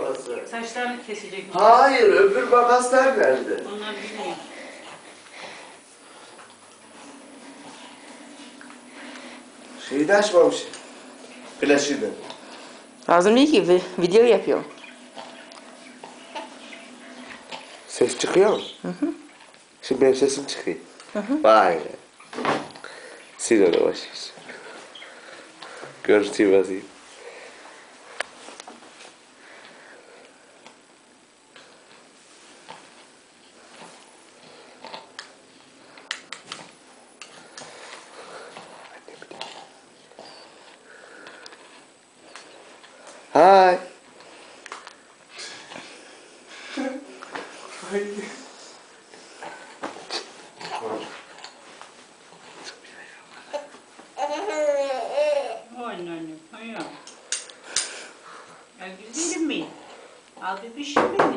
orası. Saçlarını kesecek. Hayır öbür makaslar nerede? Onlar bilmiyor. Şeyi de açmamış. Flaşını. Lazım değil ki vi- video yapıyor. Ses çıkıyor mu? Hı hı. Şimdi benim sesim çıkıyor. Hı hı. Vay be. Sil onu ver. Görüntüyü basayım. Hi. O anne anne. Hayır. Ya güzelim mi? Al bir pişir beni.